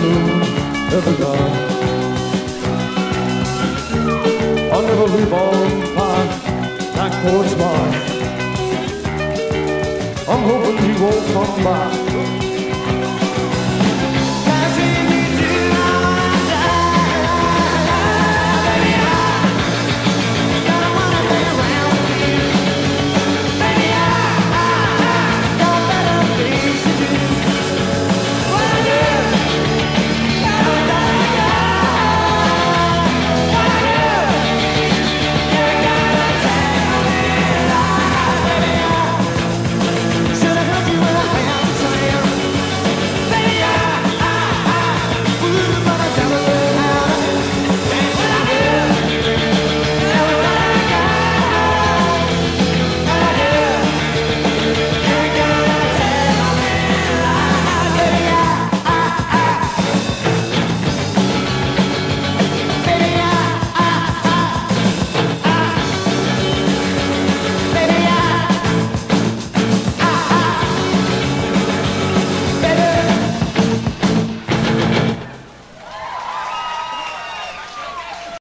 afternoon every. I'll never leave on my back porch wide. I'm hoping you won't come back.